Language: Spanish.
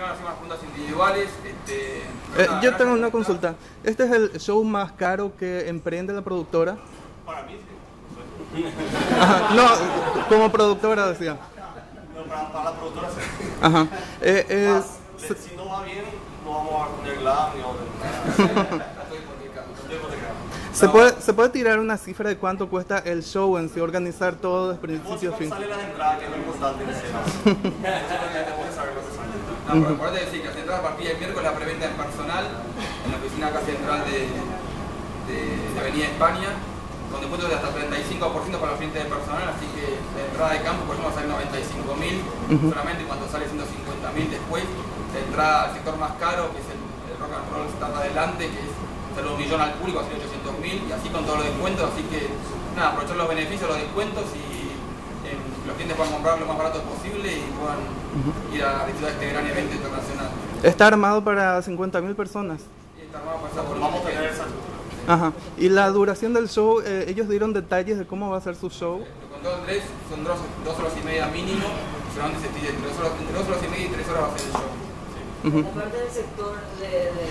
van a hacer unas preguntas individuales. Este, eh, yo tengo una consulta. ¿Este es el show más caro que emprende la productora? Para mí sí. no, como productora decía. No, para, para la productora sí. Ajá. Eh, es, si no va bien, no vamos a poner glam ni vamos a ¿Se, puede, ¿Se puede tirar una cifra de cuánto cuesta el show en sí, organizar todo desde principio a fin? sale las entradas, que es lo importante en escena. No, pero acuérdate que las entradas a partir del miércoles la preventa en personal en la oficina acá central de, de, de Avenida España, con descuentos de hasta 35% para los clientes de personal, así que la entrada de campo por ejemplo va a salir 95 mil solamente cuando sale 150 mil después, la entrada al sector más caro, que es el, el rock and roll está adelante, que es sale un millón al público, así 800 mil, y así con todos los descuentos, así que nada, aprovechar los beneficios, los descuentos y los clientes puedan comprar lo más barato posible y puedan ir a disfrutar este gran evento internacional. ¿Está armado para 50 mil personas? Sí, está armado para esa Vamos a tener esa Ajá. ¿Y la duración del show, eh, ellos dieron detalles de cómo va a ser su show? Lo contó Andrés, son dos, dos horas y media mínimo, solamente se tira entre dos, horas, entre dos horas y media y tres horas va a ser el show. Sí. Como parte del sector de, de